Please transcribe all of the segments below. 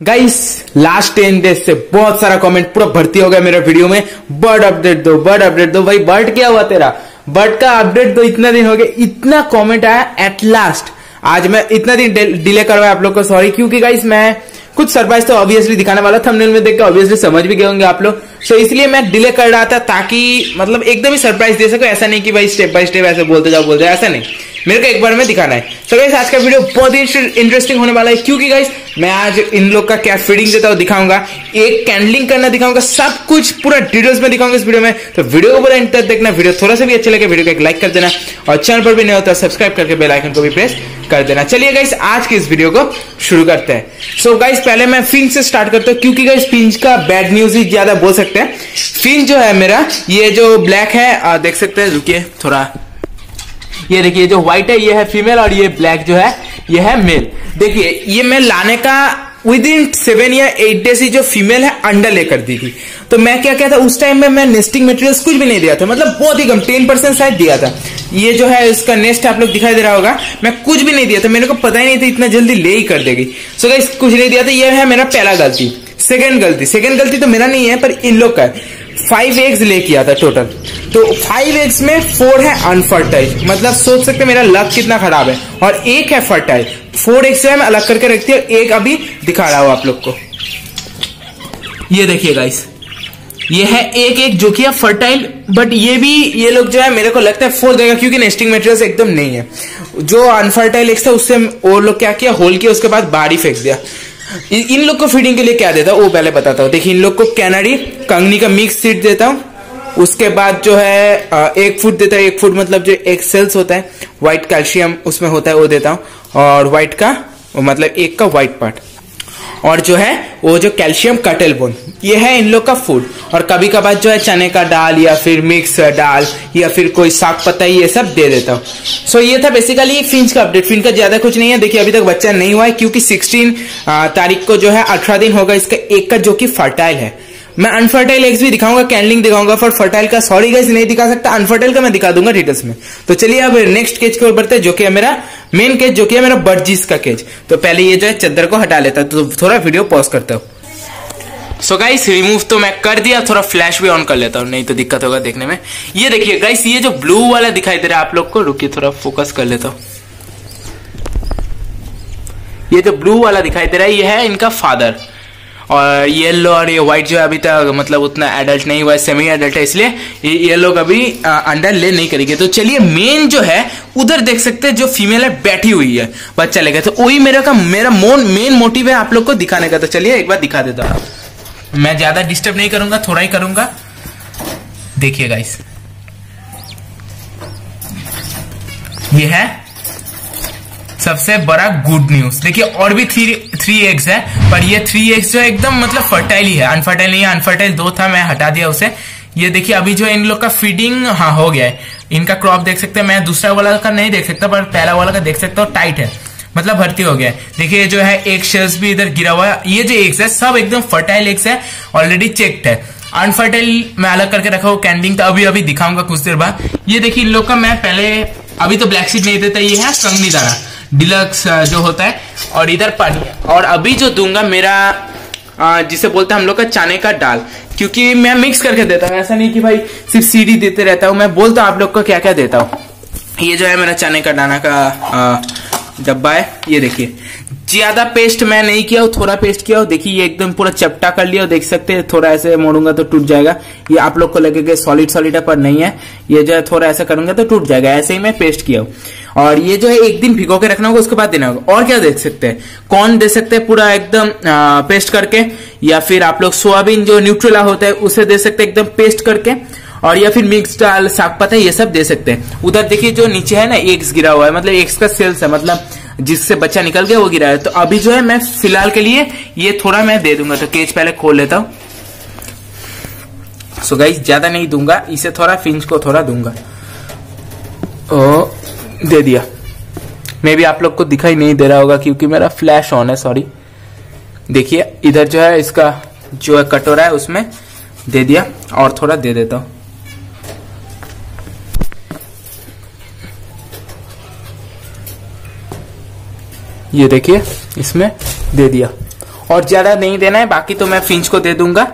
Guys last ten days से बहुत सारा कमेंट पूरा भर्ती हो गया मेरे वीडियो में। बर्ड अपडेट दो बर्ड अपडेट दो। भाई बर्ड क्या हुआ तेरा? बर्ड का अपडेट दो इतना दिन हो गया इतना कमेंट आया एट लास्ट आज मैं इतना दिन डिले करवाया आप लोग को सॉरी क्योंकि गाइस मैं कुछ सरप्राइज़ तो ऑब्वियसली दिखाने वाला थंबनेल में देख के ऑब्वियसली समझ भी गए होंगे आप लोग। तो इसलिए मैं डिले कर रहा था ताकि मतलब एकदम ही सरप्राइज़ दे सको, ऐसा नहीं कि भाई स्टेप बाय स्टेप ऐसे बोलते जाओ बोलते जाओ, ऐसा नहीं। मेरे को एक बार में दिखाना है। सो गाइस आज का वीडियो बहुत ही इंटरेस्टिंग होने वाला है, क्योंकि गाइस मैं आज इन लोग का क्या फीडिंग देता हूँ दिखाऊँगा। एक कैंडलिंग करना दिखाऊँगा, सब कुछ पूरा डिटेल्स में दिखाऊँगा इस वीडियो में। तो वीडियो को पूरा तक देखना वीडियो थोड़ा सा भी अच्छा लगे वीडियो को एक लाइक कर देना। और चैनल पर भी नहीं होता सब्सक्राइब करके बेल आइकन को भी प्रेस कर देना। चलिए गाइस आज के इस वीडियो को शुरू करते हैं। सो so, गाइस पहले मैं फिंच से स्टार्ट करता हूँ क्योंकि गाइस फिंच का बैड न्यूज़ ही ज़्यादा बोल सकते हैं। फिंच जो है मेरा ये जो ब्लैक है आ, देख सकते हैं रुकिए थोड़ा। ये देखिए जो व्हाइट है ये है फीमेल और ये ब्लैक जो है ये है मेल देखिए ये मैं लाने का विद इन सेवन या एट डेज़ ही जो फीमेल है अंडर लेकर दी थी। तो मैं क्या कहता उस टाइम में मैं नेस्टिंग मटेरियल्स कुछ भी नहीं दिया था। मतलब बहुत ही कम टेन परसेंट शायद दिया था। ये जो है इसका नेस्ट आप लोग दिखाई दे रहा होगा। मैं कुछ भी नहीं दिया था मेरे को पता ही नहीं था इतना जल्दी ले ही कर देगी। सो so, कुछ नहीं दिया था ये है मेरा पहला गलती। सेकेंड गलती। सेकेंड गलती तो मेरा नहीं है पर इन लोग का फाइव एग्स ले किया था टोटल तो फाइव एग्स में फोर है अनफर्टाइल मतलब सोच सकते मेरा लक कितना खराब है। और एक है फर्टाइल फोर एग्स है, मैं अलग करके रखती हूँ। एक अभी दिखा रहा हूँ आप लोग को। ये देखिए गाइस ये है एक एक जो कि है फर्टाइल बट ये भी, ये लोग जो है, मेरे को लगता है फोर देगा, क्योंकि नेस्टिंग मटेरियल एकदम नहीं है। जो अनफर्टाइल एग्स था, उससे वो लोग क्या किया होल किया, उसके बाद ही फेंक दिया। इन लोग को फीडिंग के लिए क्या देता हूँ? वो पहले बताता हूँ। देखिए, इन लोग को कैनरी कंगनी का मिक्स सीट देता हूँ। उसके बाद जो है एक फुट देता है। एक फुट मतलब जो एक सेल्स होता है व्हाइट कैल्शियम उसमें होता है, वो देता हूँ। और व्हाइट का मतलब एक का व्हाइट पार्ट और जो है वो जो कैल्शियम कटल बोन ये है इन लोग का फ़ूड और कभी कभार जो है चने का दाल या फिर मिक्स दाल या फिर कोई साग पत्ता ये सब दे देता हूँ. सो so, ये था बेसिकली फिंच का अपडेट फिंच का ज़्यादा कुछ नहीं है. देखिए अभी तक बच्चा नहीं हुआ है क्योंकि 16 तारीख को जो है अठारह दिन होगा. इसका एक का जो कि फर्टाइल है. मैं अनफर्टाइल एग्स भी दिखाऊँगा कैंडलिंग दिखाऊँगा फॉर फर्टाइल का सॉरी गाइस नहीं दिखा सकता। अनफर्टाइल का मैं दिखा दूँगा डिटेल्स में। तो चलिए अब नेक्स्ट केज की ओर बढ़ते हैं, जो कि है मेरा मेन केज जो कि है मेरा बर्जीस का केज तो पहले ये जो है चद्दर को हटा लेता तो थोड़ा वीडियो पॉज करता हूँ। सो गाइस रिमूव तो मैं कर दिया, थोड़ा फ्लैश भी ऑन कर लेता हूँ, नहीं तो दिक्कत होगा देखने में। ये देखिए गाइस ये जो ब्लू वाला दिखाई दे रहा है आप लोग को, रुकिए, थोड़ा फोकस कर लेता हूँ। ये जो ब्लू वाला दिखाई दे रहा है, ये है इनका फादर और येलो और ये व्हाइट जो है अभी तक मतलब उतना एडल्ट नहीं हुआ है सेमी एडल्ट है, इसलिए ये लोग अभी अंडर ले नहीं करेंगे। तो चलिए मेन जो है, उधर देख सकते हैं जो फीमेल है, बैठी हुई है बच्चा लेकर तो वही मेरा का, मेरा मोन मेन मोटिव है आप लोग को दिखाने का। तो चलिए एक बार दिखा देता हूँ। मैं ज़्यादा डिस्टर्ब नहीं करूँगा, थोड़ा ही करूँगा। देखिए गाइस ये है सबसे बड़ा गुड न्यूज़ देखिए, और भी थ्री थ्री एग्स है, पर ये थ्री एग्स जो एकदम मतलब फर्टाइल ही है। अनफर्टाइल नहीं है अनफर्टाइल दो था, मैं हटा दिया उसे। ये देखिए, अभी जो इन लोग का फीडिंग हाँ हो गया है। इनका क्रॉप देख सकते हैं, मैं दूसरा वाला का नहीं देख सकता, पर पहला वाला का देख सकता हूँ टाइट है। मतलब भर्ती हो गया है। देखिए जो है एक शेल्स भी इधर गिरा हुआ है। ये जो एग्स है, सब एकदम फर्टाइल एग्स है ऑलरेडी चेक्ड है। अनफर्टाइल मैं अलग करके रखा हूँ कैंडिंग तो अभी अभी दिखाऊँगा कुछ देर बाद। ये देखिए, इन लोग का मैं पहले, अभी तो ब्लैक सीट नहीं देता, ये है कंगनी दाना। डिलक्स जो होता है, और इधर पानी और अभी जो दूँगा मेरा जिसे बोलते हैं हम लोग का चाने का दाल, क्योंकि मैं मिक्स करके देता हूँ। ऐसा नहीं कि भाई सिर्फ़ सीढ़ी देते रहता हूँ, मैं बोलता हूँ आप लोग को क्या क्या देता हूँ। ये जो है मेरा चने का दाना का डब्बा है। ये देखिए, ज़्यादा पेस्ट मैं नहीं किया हूँ, थोड़ा पेस्ट किया हूँ। देखिए, ये एकदम पूरा चपटा कर लिया देख सकते हैं, थोड़ा ऐसे मोड़ूँगा तो टूट जाएगा। ये आप लोग को लगेगा सॉलिड सॉलिड है, पर नहीं है। ये जो है थोड़ा ऐसा करूँगा तो टूट जाएगा। ऐसे ही मैं पेस्ट किया हूँ। और ये जो है, एक दिन भिगो के रखना होगा, उसके बाद देना होगा। और क्या देख सकते हैं? कौन दे सकते हैं पूरा एकदम पेस्ट करके? या फिर आप लोग सोयाबीन जो न्यूट्रेला होता है, उसे दे सकते हैं एकदम पेस्ट करके? और या फिर मिक्स दाल, साग पता ये सब दे सकते हैं। उधर देखिए, जो नीचे है ना एग्स गिरा हुआ है। मतलब एग्स का सेल्स है मतलब जिससे बच्चा निकल गया, वो गिरा है। तो अभी जो है, मैं फ़िलहाल के लिए ये थोड़ा मैं दे दूँगा। तो केज पहले खोल लेता हूँ। सो गाइस ज़्यादा नहीं दूँगा। इसे थोड़ा फिंच को थोड़ा दूँगा। ओ दे दिया। मे भी आप लोग को दिखाई नहीं दे रहा होगा क्योंकि मेरा फ्लैश ऑन है सॉरी देखिए, इधर जो है इसका जो है कटोरा है, उसमें दे दिया और थोड़ा दे देता हूँ। ये देखिए, इसमें दे दिया। और ज़्यादा नहीं देना है, बाकी तो मैं फिंच को दे दूँगा।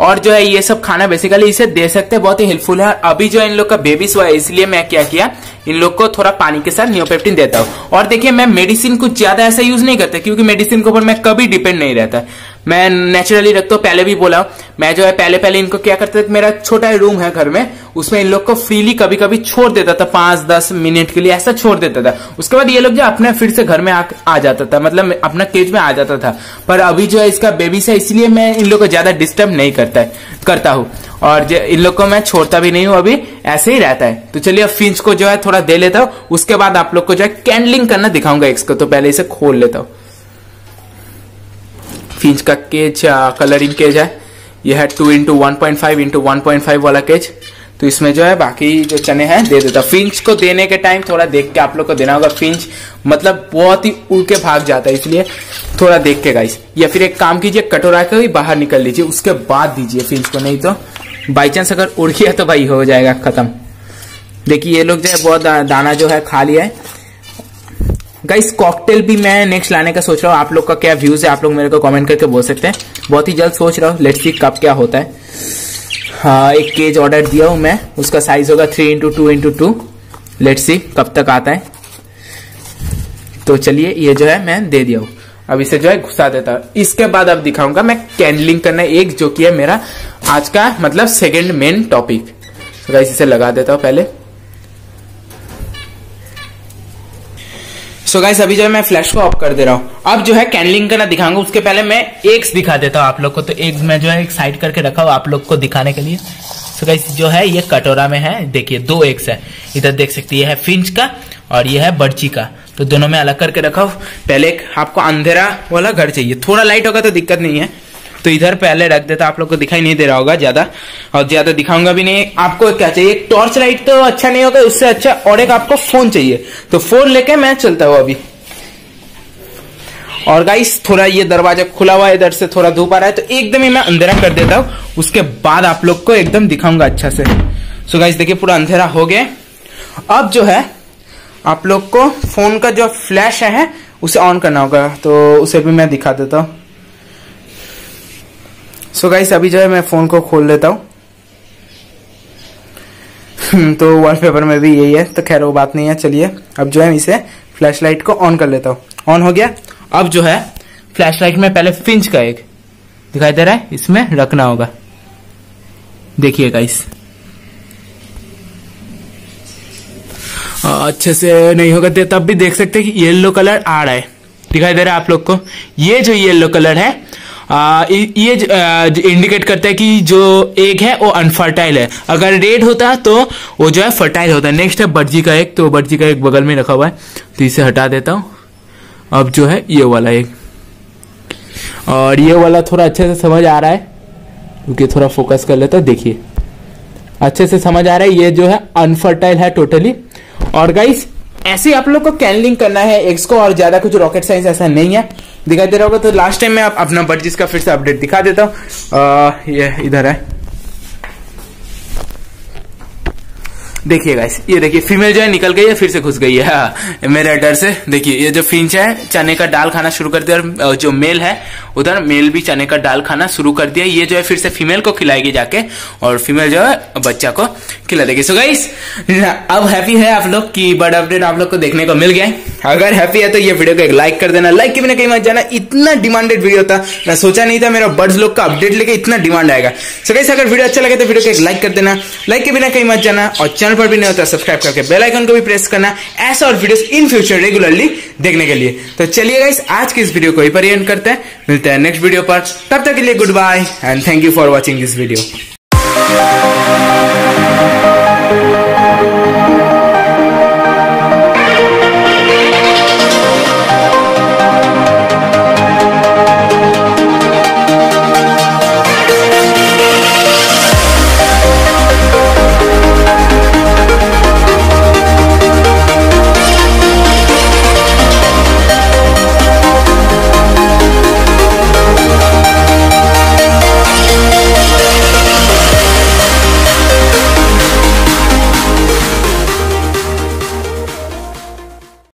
और जो है, ये सब खाना बेसिकली इसे दे सकते हैं, बहुत ही हेल्पफुल है। अभी जो इन लोग का बेबीस हुआ है, इसलिए मैं क्या किया इन लोग को थोड़ा पानी के साथ न्योपेप्टिन देता हूँ। और देखिए, मैं मेडिसिन कुछ ज़्यादा ऐसा यूज़ नहीं करता, क्योंकि मेडिसिन के ऊपर मैं कभी डिपेंड नहीं रहता। मैं नेचुरली रखता हूँ पहले भी बोला मैं जो है पहले पहले इनको क्या करता था मेरा छोटा रूम है घर में उसमें इन लोग को फ्रीली कभी कभी छोड़ देता था पाँच दस मिनट के लिए ऐसा छोड़ देता था। उसके बाद ये लोग जो अपने फिर से घर में आ, आ जाता था मतलब अपना केज में आ जाता था। पर अभी जो है इसका बेबी से इसलिए मैं इन लोग को ज़्यादा डिस्टर्ब नहीं करता है करता हूँ। और इन लोग को मैं छोड़ता भी नहीं हूँ अभी ऐसे ही रहता है। तो चलिए अब फिंच को जो है थोड़ा दे लेता हूँ उसके बाद आप लोग को जो है कैंडलिंग करना दिखाऊँगा इसको तो पहले इसे खोल लेता हूँ। फिंच का केज कलरिंग केज है, यह है two into one point five into one point five वाला केज तो इसमें जो है, बाकी जो चने हैं, दे देता फिंच को देने के टाइम थोड़ा देख के आप लोग को देना होगा। फिंच मतलब बहुत ही उड़ के भाग जाता है, इसलिए थोड़ा देख के गाइस या फिर एक काम कीजिए, कटोरा के ही बाहर निकल लीजिए, उसके बाद दीजिए फिंच को, नहीं तो बाई चांस अगर उड़ गया तो भाई हो जाएगा खत्म। देखिए, ये लोग जो है, बहुत दाना जो है, खा लिया है। गाइस कॉकटेल भी मैं नेक्स्ट लाने का सोच रहा हूँ। आप लोग का क्या व्यूज़ है? आप लोग मेरे को कमेंट करके बोल सकते हैं। बहुत ही जल्द सोच रहा हूँ। लेट्स सी कब क्या होता है। हाँ एक केज ऑर्डर दिया हूँ मैं। उसका साइज़ होगा three into two into two let's see कब तक आता है। तो चलिए, ये जो है मैं दे दिया हूँ। अब इसे जो है घुसा देता हूँ। इसके बाद अब दिखाऊँगा मैं कैंडलिंग करना एक जो कि है मेरा आज का मतलब सेकेंड मेन टॉपिक तो इसे लगा देता हूँ पहले। सो गाइस अभी जो है मैं फ्लैश को ऑफ़ कर दे रहा हूँ। अब जो है कैंडलिंग करना दिखाऊँगा। उसके पहले मैं एग्स दिखा देता हूँ आप लोग को। तो एग्स मैं जो है एक साइड करके रखा हूँ आप लोग को दिखाने के लिए। सो गाइस जो है ये कटोरा में है। देखिए, दो एग्स है। इधर देख सकते ये है फिंच का और ये है बर्ची का। तो दोनों में अलग करके रखा हूँ। पहले एक आपको अंधेरा वाला घर चाहिए। थोड़ा लाइट होगा तो दिक्कत नहीं है। तो इधर पहले रख देता, आप लोग को दिखाई नहीं दे रहा होगा ज़्यादा, और ज़्यादा दिखाऊँगा भी नहीं। आपको क्या चाहिए? एक टॉर्च लाइट तो अच्छा नहीं होगा, उससे अच्छा और एक आपको फ़ोन चाहिए। तो फ़ोन लेके मैं चलता हूँ अभी। और गाइस थोड़ा ये दरवाज़ा खुला हुआ है, इधर से थोड़ा धूप आ रहा है तो एकदम ही मैं अंधेरा कर देता हूँ। उसके बाद आप लोग को एकदम दिखाऊँगा अच्छा से। सो गाइस देखिए पूरा अंधेरा हो गया। अब जो है, आप लोग को फ़ोन का जो फ्लैश है, उसे ऑन करना होगा तो उसे भी मैं दिखा देता हूँ। सो गाइस अभी जो है मैं फ़ोन को खोल लेता हूँ। तो वॉलपेपर में भी यही है। तो खैर, वो बात नहीं है, चलिए। अब जो है इसे फ्लैश लाइट को ऑन कर लेता हूँ। ऑन हो गया? अब जो है फ्लैश लाइट में पहले फिंच का एक दिखाई दे रहा है। इसमें रखना होगा। देखिए गाइस अच्छे से नहीं होगा तब भी देख सकते हैं कि येलो कलर आ रहा है। दिखाई दे रहा है आप लोग को। ये जो येलो कलर है ये इंडिकेट करता है कि जो एक है, वो अनफर्टाइल है। अगर रेड होता है तो वो जो है फर्टाइल होता है। नेक्स्ट है बर्जी का एक तो बर्जी का एक बगल में रखा हुआ है। तो इसे हटा देता हूँ। अब जो है, ये वाला एक। और ये वाला थोड़ा अच्छे से समझ आ रहा है, क्योंकि थोड़ा फोकस कर लेता देखिए। अच्छे से समझ आ रहा है, ये जो है अनफर्टाइल है टोटली और गाइस ऐसे आप लोग को कैनलिंग करना है एक्स को, और ज़्यादा कुछ रॉकेट साइंस ऐसा नहीं है। दिखाई दे रहा होगा तो लास्ट टाइम मैं अपना बर्जिस का फिर से अपडेट दिखा देता हूँ। ये इधर है। देखिए गाइस ये देखिए फीमेल जो है निकल गई है फिर से घुस गई है। हाँ, मेरे डर से। देखिए ये जो फिंच है चने का डाल खाना शुरू कर दिया और जो मेल है उधर मेल भी चने का डाल खाना शुरू कर दिया। ये जो है फिर से फीमेल को खिलाएगी जाके और फीमेल जो है बच्चा को खिला देगी। सो गाइस अब हैप्पी है आप लोग की बर्ड अपडेट आप लोग को देखने को मिल गया अगर हैप्पी है तो ये वीडियो को एक लाइक कर देना। लाइक के बिना कहीं मत जाना इतना डिमांडेड वीडियो था। मैं सोचा नहीं था मेरा बर्ड्स लोग का अपडेट लेके इतना डिमांड आएगा। सो गाइस अगर वीडियो अच्छा लगे तो वीडियो को एक लाइक कर देना। लाइक के बिना कहीं मत जाना और चैनल पर भी नहीं होता सब्सक्राइब करके बेल आइकन को भी प्रेस करना, ऐसा और वीडियोस इन फ्यूचर रेगुलरली देखने के लिए। तो चलिए गाइस आज की इस वीडियो को ही पर करते हैं। मिलते हैं नेक्स्ट वीडियो पर। तब तक के लिए good bye and thank you for watching this video